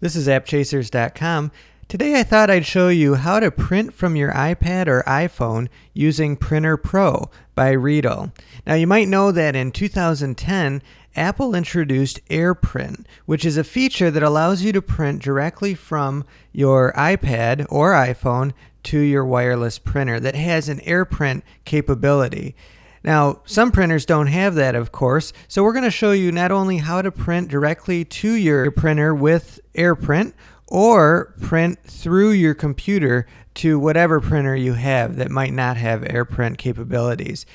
This is appchasers.com. Today I thought I'd show you how to print from your iPad or iPhone using Printer Pro by Readdle. Now you might know that in 2010, Apple introduced AirPrint, which is a feature that allows you to print directly from your iPad or iPhone to your wireless printer that has an AirPrint capability. Now, some printers don't have that, of course, so we're going to show you not only how to print directly to your printer with AirPrint, or print through your computer to whatever printer you have that might not have AirPrint capabilities.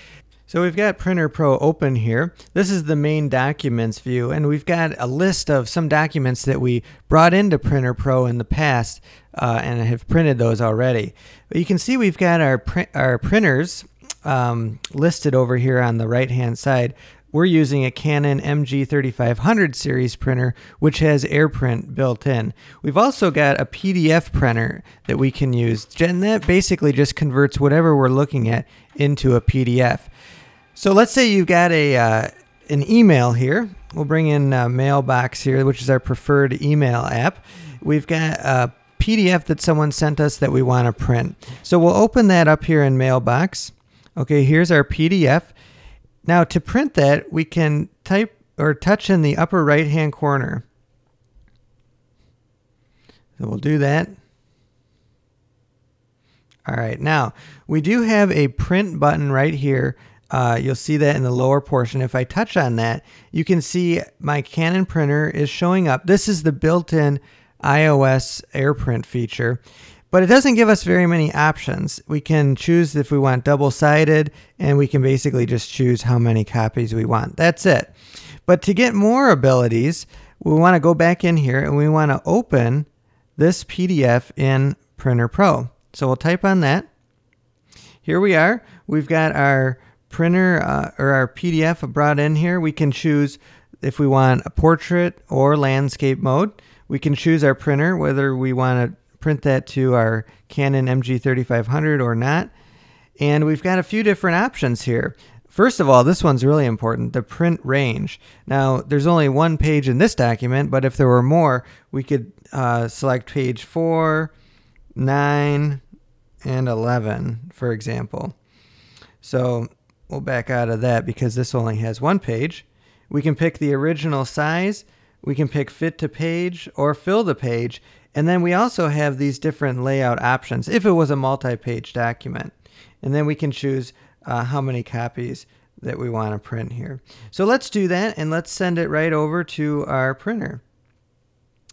So we've got Printer Pro open here. This is the main documents view, and we've got a list of some documents that we brought into Printer Pro in the past uh, and have printed those already. But you can see we've got our, our printers um, listed over here on the right hand side. We're using a Canon MG3500 series printer, which has AirPrint built in. We've also got a PDF printer that we can use, and that basically just converts whatever we're looking at into a PDF. So let's say you've got a uh, an email here. We'll bring in Mailbox here, which is our preferred email app. We've got a PDF that someone sent us that we want to print. So we'll open that up here in Mailbox. Okay, here's our PDF. Now to print that, we can type or touch in the upper right hand corner. So we'll do that. All right, now we do have a print button right here. Uh, you'll see that in the lower portion. If I touch on that, you can see my Canon printer is showing up. This is the built-in iOS AirPrint feature but it doesn't give us very many options. We can choose if we want double-sided and we can basically just choose how many copies we want. That's it. But to get more abilities, we want to go back in here and we want to open this PDF in Printer Pro. So we'll type on that. Here we are. We've got our printer uh, or our PDF brought in here. We can choose if we want a portrait or landscape mode. We can choose our printer, whether we want to print that to our Canon MG3500 or not. And we've got a few different options here. First of all, this one's really important, the print range. Now, there's only one page in this document, but if there were more, we could uh, select page 4, 9, and 11, for example. So we'll back out of that because this only has one page. We can pick the original size, we can pick fit to page or fill the page, and then we also have these different layout options if it was a multi-page document. And then we can choose uh, how many copies that we want to print here. So let's do that and let's send it right over to our printer.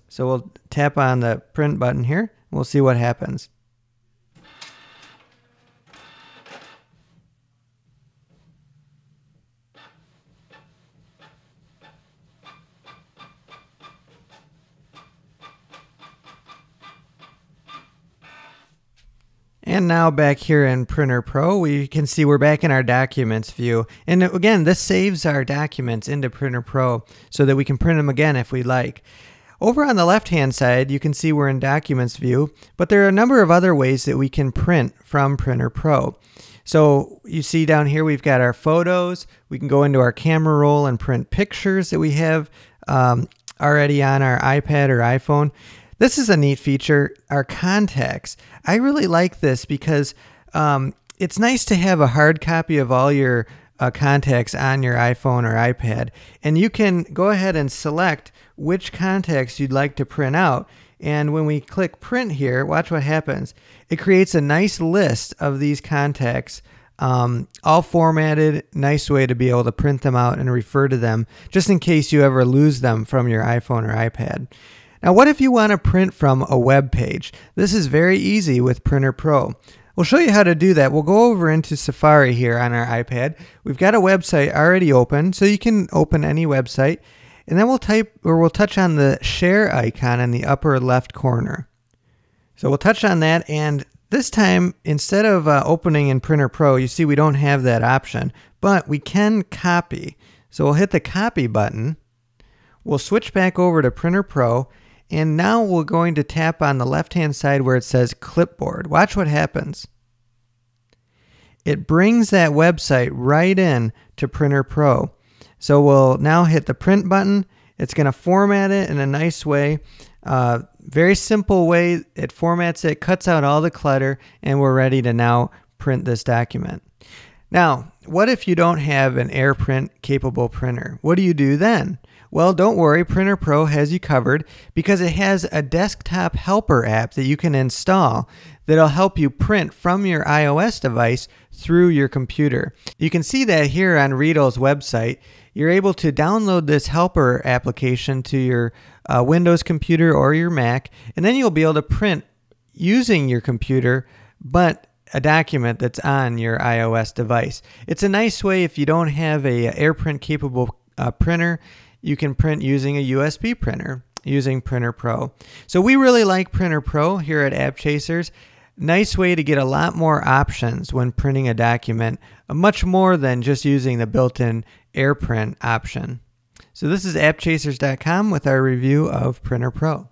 So we'll tap on the print button here. We'll see what happens. And now back here in Printer Pro, we can see we're back in our documents view. And again, this saves our documents into Printer Pro so that we can print them again if we like. Over on the left hand side, you can see we're in Documents view, but there are a number of other ways that we can print from Printer Pro. So you see down here we've got our photos. We can go into our camera roll and print pictures that we have um, already on our iPad or iPhone. This is a neat feature, our contacts. I really like this because um, it's nice to have a hard copy of all your uh, contacts on your iPhone or iPad. And you can go ahead and select which contacts you'd like to print out. And when we click print here, watch what happens. It creates a nice list of these contacts, um, all formatted, nice way to be able to print them out and refer to them, just in case you ever lose them from your iPhone or iPad. Now, what if you want to print from a web page? This is very easy with Printer Pro. We'll show you how to do that. We'll go over into Safari here on our iPad. We've got a website already open, so you can open any website. And then we'll type or we'll touch on the share icon in the upper left corner. So we'll touch on that and this time, instead of uh, opening in Printer Pro, you see we don't have that option, but we can copy. So we'll hit the copy button. We'll switch back over to Printer Pro and now we're going to tap on the left-hand side where it says clipboard. Watch what happens. It brings that website right in to Printer Pro. So we'll now hit the print button. It's going to format it in a nice way. Uh, very simple way. It formats it, cuts out all the clutter, and we're ready to now print this document. Now, what if you don't have an AirPrint capable printer? What do you do then? Well, don't worry, Printer Pro has you covered because it has a desktop helper app that you can install that'll help you print from your iOS device through your computer. You can see that here on Readdle's website. You're able to download this helper application to your uh, Windows computer or your Mac, and then you'll be able to print using your computer, but a document that's on your iOS device. It's a nice way if you don't have a AirPrint capable uh, printer, you can print using a USB printer using Printer Pro. So we really like Printer Pro here at App Chasers. Nice way to get a lot more options when printing a document, uh, much more than just using the built-in AirPrint option. So this is appchasers.com with our review of Printer Pro.